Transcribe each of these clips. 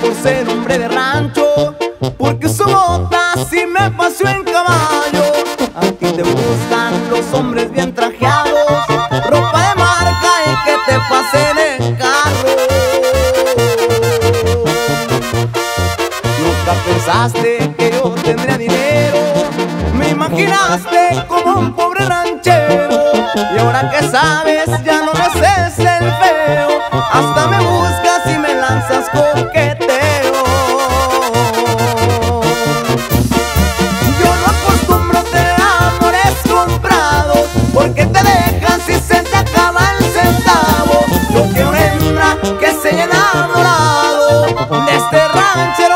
por ser hombre de rancho, porque su botas y me pasó en caballo. A ti te gustan los hombres bien trajeados, ropa de marca y que te pasen en carro. Nunca pensaste que yo tendría dinero, me imaginaste como un pobre ranchero. Y ahora que sabes, ya no me haces el feo, hasta me buscas y me lanzas coqueteo.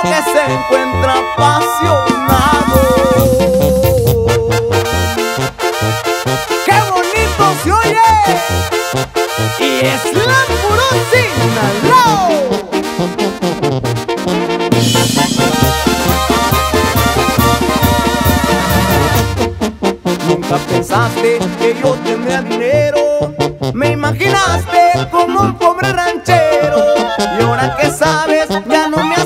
que se encuentra apasionado. ¡Qué bonito se oye! Y es la puro Nunca pensaste que yo tendría dinero. Me imaginaste como un pobre ranchero. Y ahora que sabes, ya no me